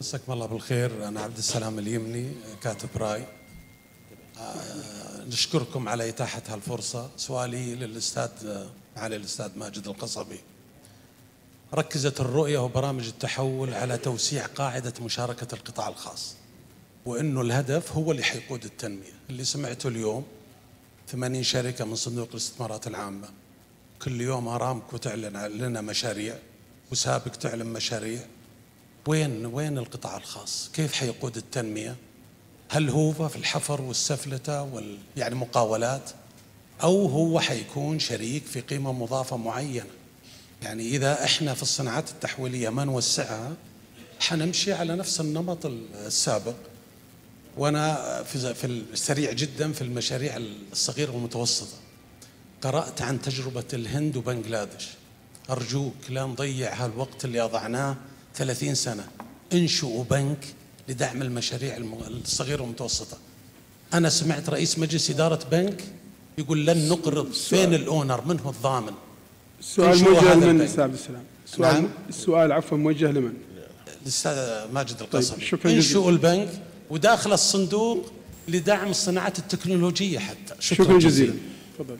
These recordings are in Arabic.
مساكم الله بالخير. أنا عبد السلام اليمني كاتب رأي. آه، نشكركم على إتاحة هالفرصة. سؤالي للأستاذ معالي الأستاذ ماجد القصبي. ركزت الرؤية وبرامج التحول على توسيع قاعدة مشاركة القطاع الخاص وأنه الهدف هو اللي حيقود التنمية. اللي سمعته اليوم 80 شركة من صندوق الاستثمارات العامة. كل يوم أرامكو تعلن لنا مشاريع وسابق تعلن مشاريع. وين وين القطاع الخاص؟ كيف حيقود التنمية؟ هل هو في الحفر والسفلتة وال يعني مقاولات؟ أو هو حيكون شريك في قيمة مضافة معينة؟ يعني إذا إحنا في الصناعات التحويلية ما نوسعها حنمشي على نفس النمط السابق. وأنا في في السريع جدا في المشاريع الصغيرة والمتوسطة. قرأت عن تجربة الهند وبنغلاديش. أرجوك لا نضيع هالوقت اللي أضعناه 30 سنة انشئوا بنك لدعم المشاريع الصغيرة والمتوسطة. أنا سمعت رئيس مجلس إدارة بنك يقول لن نقرض فين الأونر من هو الضامن؟ السؤال موجه لمن؟ عبد السلام. السؤال نعم. السؤال عفوا موجه لمن؟ الأستاذ ماجد القصبي طيب، شكراً انشئوا البنك وداخل الصندوق لدعم الصناعات التكنولوجية حتى. شكرا جزيلا. تفضل.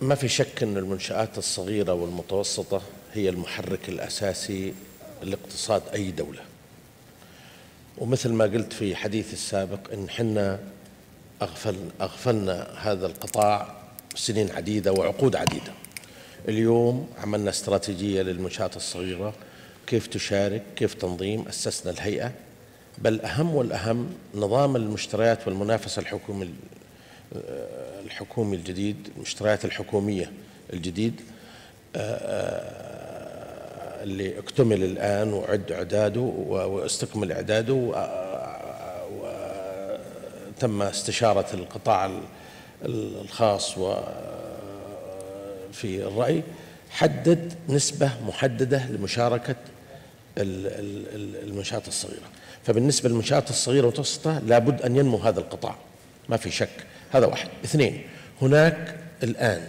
ما في شك أن المنشآت الصغيرة والمتوسطة هي المحرك الأساسي لاقتصاد أي دولة. ومثل ما قلت في حديثي السابق إن حنا أغفل أغفلنا هذا القطاع سنين عديدة وعقود عديدة. اليوم عملنا استراتيجية للمنشآت الصغيرة كيف تشارك كيف تنظيم أسسنا الهيئة. بل أهم والأهم نظام المشتريات والمنافسة الحكومي الحكومي الجديد المشتريات الحكومية الجديد. آه، اللي اكتمل الآن وعد إعداده واستكمل إعداده وتم استشارة القطاع ال- ال- الخاص في الرأي حدد نسبة محددة لمشاركة ال- ال- ال- المنشآت الصغيرة. فبالنسبة للمنشآت الصغيرة والمتوسطة لابد أن ينمو هذا القطاع. ما في شك. هذا واحد. اثنين هناك الآن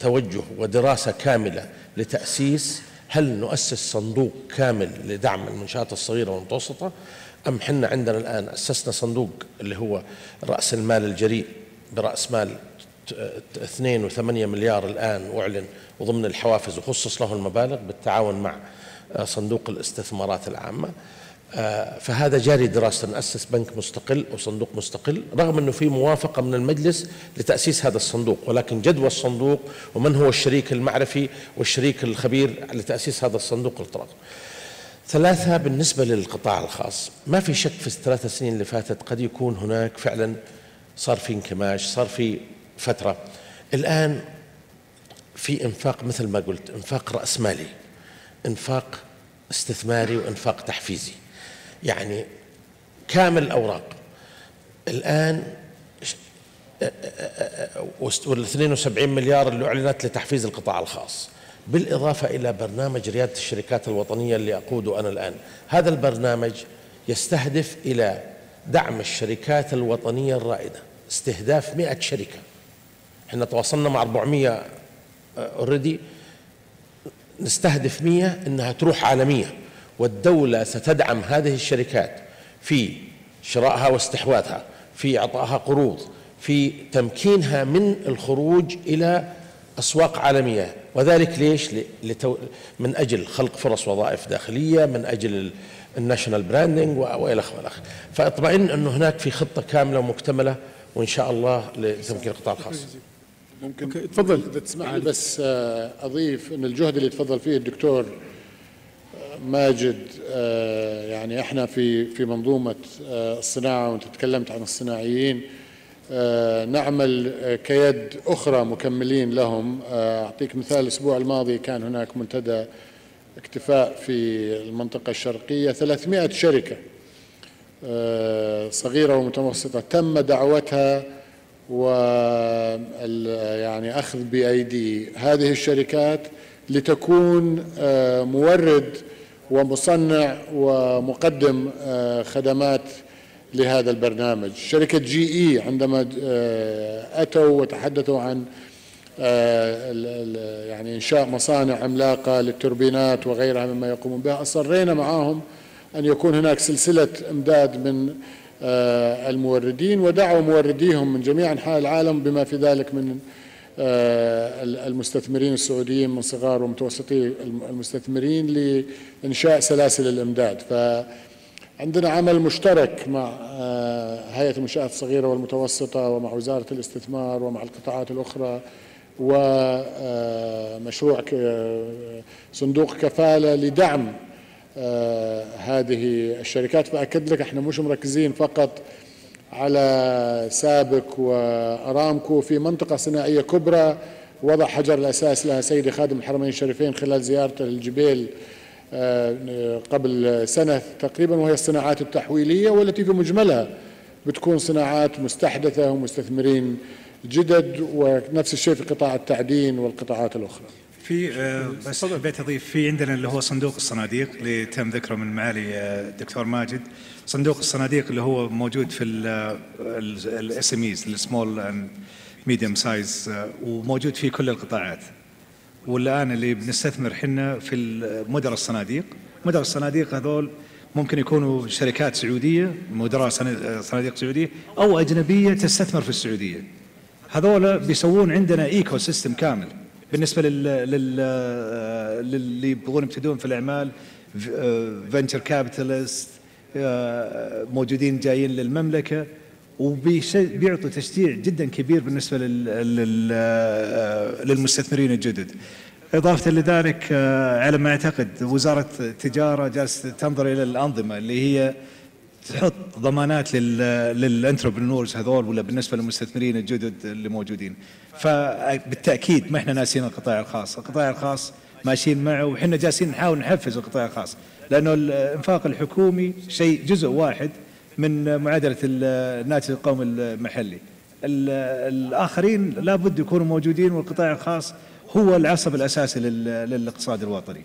توجه ودراسة كاملة لتأسيس هل نؤسس صندوق كامل لدعم المنشآت الصغيرة والمتوسطة؟ أم حنا عندنا الآن أسسنا صندوق اللي هو رأس المال الجريء برأس مال 2.8 مليار الآن أعلن وضمن الحوافز وخصص له المبالغ بالتعاون مع آه، صندوق الاستثمارات العامة. فهذا جاري دراسة نأسس بنك مستقل أو صندوق مستقل رغم أنه في موافقة من المجلس لتأسيس هذا الصندوق ولكن جدوى الصندوق ومن هو الشريك المعرفي والشريك الخبير لتأسيس هذا الصندوق الطرق ثلاثة بالنسبة للقطاع الخاص ما في شك في الثلاث سنين اللي فاتت قد يكون هناك فعلا صار في انكماش صار في فترة. الآن في إنفاق مثل ما قلت إنفاق رأسمالي إنفاق استثماري وإنفاق تحفيزي. يعني كامل الأوراق. الآن وال 72 مليار اللي أعلنت لتحفيز القطاع الخاص. بالإضافة إلى برنامج ريادة الشركات الوطنية اللي أقوده أنا الآن. هذا البرنامج يستهدف إلى دعم الشركات الوطنية الرائدة. استهداف 100 شركة. إحنا تواصلنا مع 400 اوريدي نستهدف 100 إنها تروح عالمية. والدولة ستدعم هذه الشركات في شرائها واستحواذها في إعطائها قروض في تمكينها من الخروج إلى أسواق عالمية وذلك ليش؟ لتو من أجل خلق فرص وظائف داخلية من أجل ال- الناشونال براندنج وإلى آخره فاطمئن أنه هناك في خطة كاملة ومكتملة وإن شاء الله لتمكين القطاع الخاص ممكن تفضل. إذا تسمح لي بس آه، أضيف أن الجهد اللي تفضل فيه الدكتور ماجد آه، يعني إحنا في في منظومة آه، الصناعة وأنت تكلمت عن الصناعيين آه، نعمل كيد أخرى مكملين لهم. أعطيك مثال الأسبوع الماضي كان هناك منتدى اكتفاء في المنطقة الشرقية 300 شركة صغيرة ومتوسطة تم دعوتها و يعني أخذ بأيدي هذه الشركات لتكون مورد ومصنع ومقدم آه، خدمات لهذا البرنامج. شركة جي إي عندما آه، أتوا وتحدثوا عن آه، يعني إنشاء مصانع عملاقة للتوربينات وغيرها مما يقومون بها أصرينا معهم أن يكون هناك سلسلة إمداد من الموردين ودعوا مورديهم من جميع أنحاء العالم بما في ذلك من المستثمرين السعوديين من صغار ومتوسطي المستثمرين لإنشاء سلاسل الإمداد. فعندنا عمل مشترك مع آه، هيئة المنشآت الصغيرة والمتوسطة ومع وزارة الاستثمار ومع القطاعات الأخرى ومشروع صندوق كفالة لدعم آه، هذه الشركات. فأكد لك إحنا مش مركزين فقط على سابك وأرامكو في منطقة صناعية كبرى. وضع حجر الأساس لها سيدي خادم الحرمين الشريفين خلال زيارته للجبيل آه، قبل سنة تقريبا وهي الصناعات التحويلية والتي في مجملها بتكون صناعات مستحدثة ومستثمرين جدد ونفس الشيء في قطاع التعدين والقطاعات الأخرى. في آه، بس حبيت أضيف في عندنا اللي هو صندوق الصناديق اللي تم ذكره من معالي آه، الدكتور ماجد. صندوق الصناديق اللي هو موجود في ال SMEs ال small and medium size وموجود في كل القطاعات. والآن اللي بنستثمر إحنا في مدراء الصناديق. مدراء الصناديق هذول ممكن يكونوا شركات سعودية مدراء صناديق سعودية أو أجنبية تستثمر في السعودية. هذول بيسوون عندنا ecosystem كامل. بالنسبة لل لل للي يبغون يبتدون في الأعمال venture capitalist موجودين جايين للمملكة وبيعطوا تشجيع جدا كبير بالنسبة لل للمستثمرين الجدد. إضافة لذلك آه، على ما أعتقد وزارة التجارة جالسة تنظر إلى الأنظمة اللي هي تحط ضمانات للأنتربرنورز هذول ولا بالنسبة للمستثمرين الجدد اللي موجودين. فبالتأكيد ما إحنا ناسين القطاع الخاص. القطاع الخاص ماشيين معه وحنا جالسين نحاول نحفز القطاع الخاص. لأنه الإنفاق الحكومي شيء جزء واحد من معادلة الناتج القومي المحلي. الآخرين لابد يكونوا موجودين والقطاع الخاص هو العصب الأساسي للاقتصاد الوطني.